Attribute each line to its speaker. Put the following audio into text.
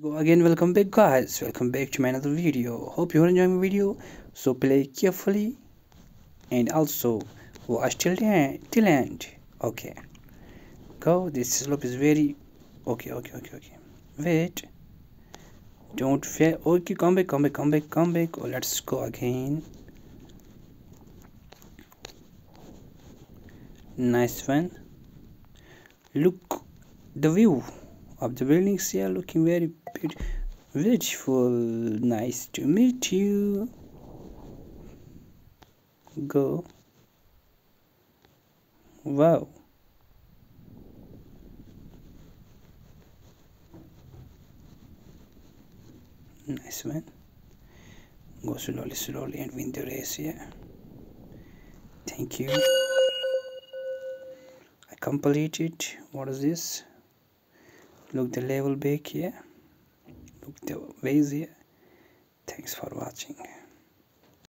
Speaker 1: go again welcome back guys. Welcome back to my another video. Hope you're enjoying my video so play carefully. And also watch till the end till end. Okay. Go. This slope is very okay okay okay okay. Wait. Don't fail. Okay come back come back come back come back. Oh, let's go again. Nice one. Look the view of the buildings here looking very beautiful nice to meet you. Go. Wow. Nice one go slowly slowly and win the race here thank you. I completed what is this look the level back here. Look the ways here. Thanks for watching